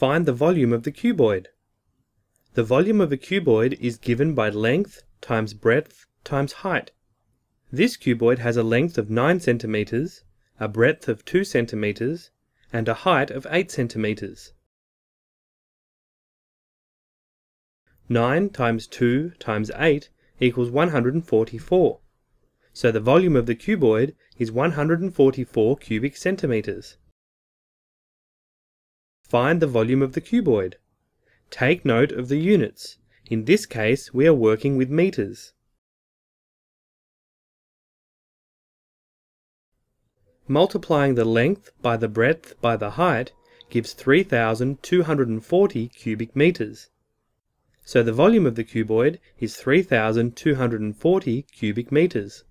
Find the volume of the cuboid. The volume of a cuboid is given by length times breadth times height. This cuboid has a length of 9 centimeters, a breadth of 2 centimeters, and a height of 8 centimeters. 9 times 2 times 8 equals 144. So the volume of the cuboid is 144 cubic centimeters. Find the volume of the cuboid. Take note of the units. In this case, we are working with meters. Multiplying the length by the breadth by the height gives 3,240 cubic meters. So the volume of the cuboid is 3,240 cubic meters.